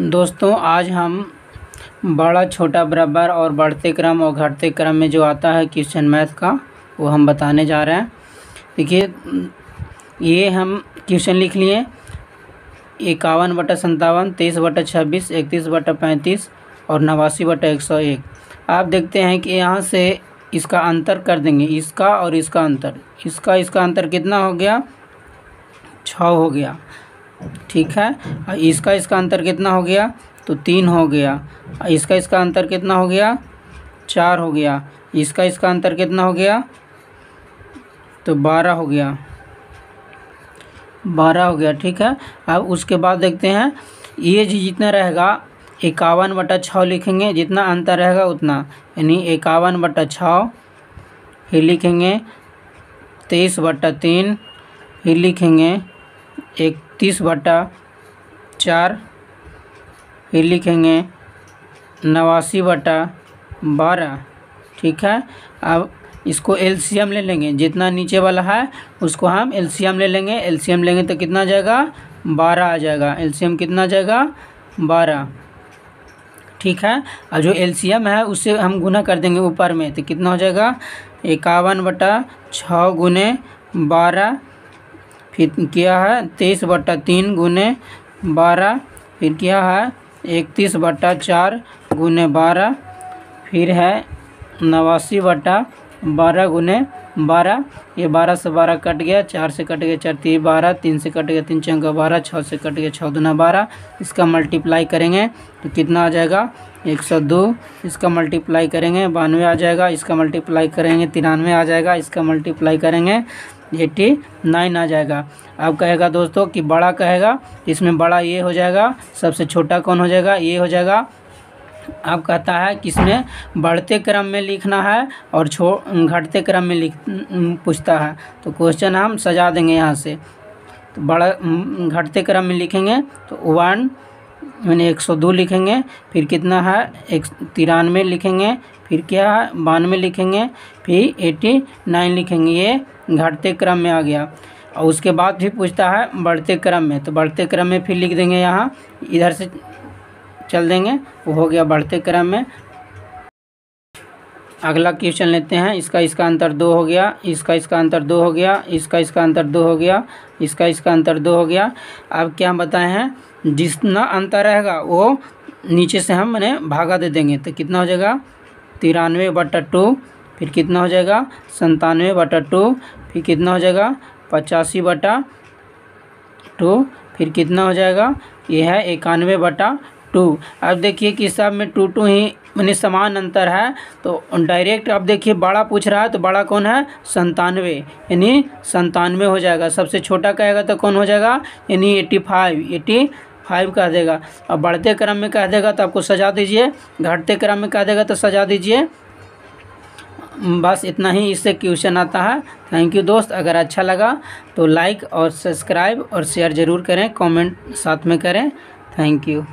दोस्तों, आज हम बड़ा, छोटा, बराबर और बढ़ते क्रम और घटते क्रम में जो आता है क्वेश्चन मैथ का, वो हम बताने जा रहे हैं। देखिए, ये हम क्वेश्चन लिख लिए। इक्यावन बटा संतावन तेईस बटा छब्बीस, इकतीस बटा पैंतीस और नवासी बटा एक सौ एक। आप देखते हैं कि यहाँ से इसका अंतर कर देंगे। इसका और इसका अंतर। इसका इसका अंतर कितना हो गया? छः हो गया। ठीक है? और इसका इसका अंतर कितना हो गया? तो तीन हो गया। इसका इसका अंतर कितना हो गया? चार हो गया। इसका इसका अंतर कितना हो गया? तो बारह हो गया। बारह हो गया, ठीक है? अब उसके बाद देखते हैं। ये जी जितना रहेगा, इक्यावन बटा छः लिखेंगे। जितना अंतर रहेगा, उतना। यानी इक्यावन बटा छः फिर लिखेंगे। तेईस बटा तीन फिर लिखेंगे। इकतीस बटा चार, फिर लिखेंगे नवासी बटा बारह, ठीक है? अब इसको एलसीएम ले लेंगे। जितना नीचे वाला है, उसको हम एलसीएम ले लेंगे। एलसीएम लेंगे तो कितना जाएगा? बारह आ जाएगा। एलसीएम कितना जाएगा? बारह, ठीक है? और जो एलसीएम है उससे हम गुना कर देंगे ऊपर में तो कितना हो जाएगा? इक्यावन बटा छः गुने बारह फिर क्या है तेईस बट्टा तीन गुने बारह, फिर क्या है इकतीस बटा चार गुने बारह, फिर है नवासी बटा बारह गुने बारह। ये बारह से बारह कट गया, चार से कट गया, चार तीन बारह, तीन से कट गया, तीन चंका बारह छः से कट गया छः दुना बारह। इसका मल्टीप्लाई करेंगे तो कितना आ जाएगा? एक सौ दो। इसका मल्टीप्लाई करेंगे, बानवे आ जाएगा। इसका मल्टीप्लाई करेंगे, तिरानवे आ जाएगा। इसका मल्टीप्लाई करेंगे एट्टी नाइन आ जाएगा। अब कहेगा दोस्तों कि बड़ा कहेगा, इसमें बड़ा ये हो जाएगा, सबसे छोटा कौन हो जाएगा? ये हो जाएगा। अब कहता है कि इसमें बढ़ते क्रम में लिखना है और छो, घटते क्रम में लिख पूछता है। तो क्वेश्चन हम सजा देंगे यहाँ से। तो बड़ा घटते क्रम में लिखेंगे तो वन मैंने एक सौ दो लिखेंगे, फिर कितना है? एक तिरानवे लिखेंगे, फिर क्या है? बानवे लिखेंगे, फिर एटी नाइन लिखेंगे। ये घटते क्रम में आ गया। और उसके बाद भी पूछता है, बढ़ते क्रम में। तो बढ़ते क्रम में फिर लिख देंगे यहाँ, इधर से चल देंगे, वो हो गया बढ़ते क्रम में। अगला क्वेश्चन लेते हैं, इसका इसका अंतर दो हो गया, इसका इसका अंतर दो हो गया, इसका इसका अंतर दो हो गया, इसका इसका अंतर दो हो गया। अब क्या बताए हैं, जितना अंतर रहेगा, वो नीचे से हम मैंने भागा दे देंगे। तो कितना हो जाएगा, तिरानवे बटा टू फिर कितना हो जाएगा? संतानवे बटा टू, फिर कितना हो जाएगा? पचासी बटा टू, फिर कितना हो जाएगा? ये है इक्यानवे बटा टू। अब देखिए कि सब में टू टू ही मैंने समान अंतर है तो डायरेक्ट अब देखिए बड़ा पूछ रहा है तो बड़ा कौन है? संतानवे यानी संतानवे हो जाएगा। सबसे छोटा कहेगा तो कौन हो जाएगा? यानी एट्टी फाइव। एट्टी फाइव कह देगा। और बढ़ते क्रम में कह देगा तो आपको सजा दीजिए। घटते क्रम में कह देगा तो सजा दीजिए। बस इतना ही, इससे क्वेश्चन आता है। थैंक यू दोस्त, अगर अच्छा लगा तो लाइक और सब्सक्राइब और शेयर ज़रूर करें कमेंट साथ में करें। Thank you